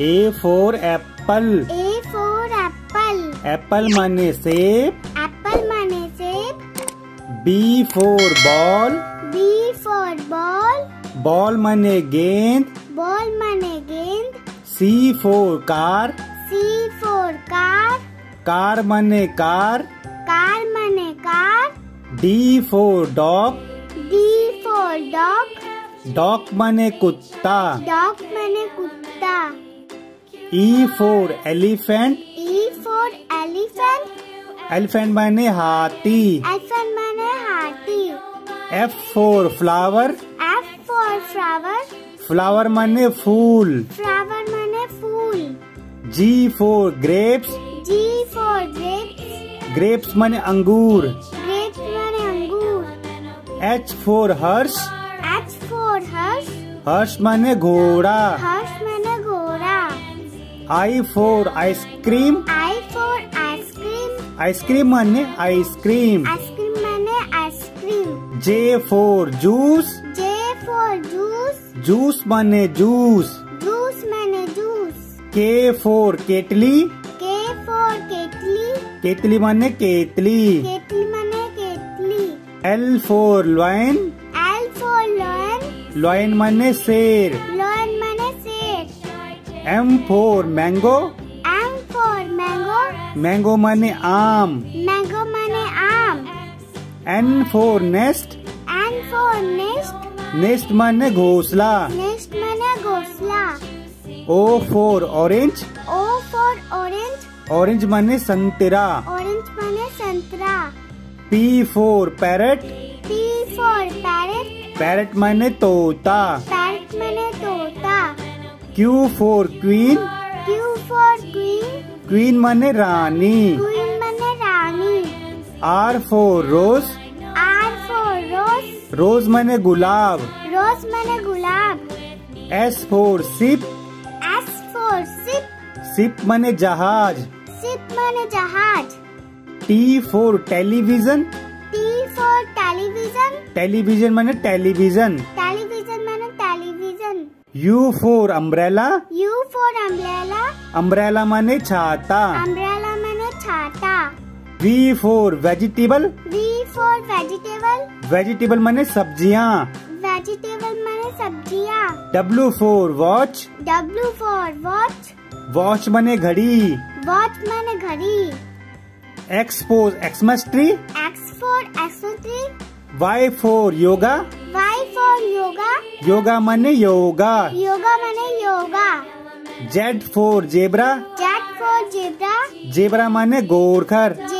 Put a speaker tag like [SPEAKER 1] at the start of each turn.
[SPEAKER 1] A for apple
[SPEAKER 2] A for apple
[SPEAKER 1] apple माने सेब.
[SPEAKER 2] Apple माने सेब.
[SPEAKER 1] B for ball
[SPEAKER 2] B for ball
[SPEAKER 1] ball माने गेंद.
[SPEAKER 2] बॉल माने गेंद.
[SPEAKER 1] C for car.
[SPEAKER 2] C for car.
[SPEAKER 1] Car माने कार.
[SPEAKER 2] कार माने car
[SPEAKER 1] D for dog
[SPEAKER 2] D for dog
[SPEAKER 1] dog माने कुत्ता.
[SPEAKER 2] डॉग माने कुत्ता.
[SPEAKER 1] E for elephant.
[SPEAKER 2] E for elephant.
[SPEAKER 1] Elephant माने हाथी.
[SPEAKER 2] Elephant माने हाथी.
[SPEAKER 1] F for flower.
[SPEAKER 2] F for flower.
[SPEAKER 1] Flower माने फूल.
[SPEAKER 2] Flower माने फूल.
[SPEAKER 1] G for grapes.
[SPEAKER 2] G for grapes.
[SPEAKER 1] Grapes माने अंगूर.
[SPEAKER 2] Grapes माने अंगूर.
[SPEAKER 1] H for horse.
[SPEAKER 2] H for horse.
[SPEAKER 1] Horse माने घोड़ा.
[SPEAKER 2] Horse माने घोड़ा.
[SPEAKER 1] I for ice cream.
[SPEAKER 2] I for ice cream.
[SPEAKER 1] Ice cream माने आइसक्रीम.
[SPEAKER 2] Ice cream माने ice cream.
[SPEAKER 1] J for juice.
[SPEAKER 2] J for juice.
[SPEAKER 1] Juice माने juice.
[SPEAKER 2] Juice माने juice.
[SPEAKER 1] K for केतली.
[SPEAKER 2] K for kettle.
[SPEAKER 1] केतली माने केतली.
[SPEAKER 2] Kettle माने kettle.
[SPEAKER 1] L for lion.
[SPEAKER 2] L for lion.
[SPEAKER 1] Lion माने शेर. M for mango
[SPEAKER 2] M for mango
[SPEAKER 1] mango माने आम.
[SPEAKER 2] मैंगो माने आम.
[SPEAKER 1] N for nest
[SPEAKER 2] N for nest
[SPEAKER 1] nest माने घोसला.
[SPEAKER 2] नेस्ट माने घोसला.
[SPEAKER 1] O for orange
[SPEAKER 2] O for orange
[SPEAKER 1] orange माने संतरा.
[SPEAKER 2] ऑरेंज माने संतरा.
[SPEAKER 1] P for parrot
[SPEAKER 2] P for parrot
[SPEAKER 1] parrot माने तोता. Q for queen
[SPEAKER 2] Q for queen
[SPEAKER 1] queen माने रानी।
[SPEAKER 2] क्वीन माने रानी.
[SPEAKER 1] R for rose
[SPEAKER 2] R for rose
[SPEAKER 1] rose माने गुलाब।
[SPEAKER 2] रोज माने गुलाब.
[SPEAKER 1] S for ship
[SPEAKER 2] S for ship
[SPEAKER 1] ship माने जहाज़।
[SPEAKER 2] सिप माने जहाज़.
[SPEAKER 1] T for
[SPEAKER 2] television T for
[SPEAKER 1] television television
[SPEAKER 2] माने television
[SPEAKER 1] U for umbrella.
[SPEAKER 2] U for umbrella.
[SPEAKER 1] umbrella माने छाता.
[SPEAKER 2] Umbrella माने छाता.
[SPEAKER 1] V for vegetable.
[SPEAKER 2] V for vegetable.
[SPEAKER 1] vegetable माने सब्ज़ियाँ.
[SPEAKER 2] Vegetable माने सब्ज़ियाँ.
[SPEAKER 1] W for watch.
[SPEAKER 2] W for watch.
[SPEAKER 1] watch माने घड़ी.
[SPEAKER 2] Watch माने घड़ी.
[SPEAKER 1] X for Xmas tree.
[SPEAKER 2] X for Xmas
[SPEAKER 1] tree.
[SPEAKER 2] Y for yoga.
[SPEAKER 1] Yoga मने योगा।
[SPEAKER 2] योगा मने yoga.
[SPEAKER 1] Z for zebra
[SPEAKER 2] Z for zebra
[SPEAKER 1] zebra मने गोरखर।
[SPEAKER 2] जे...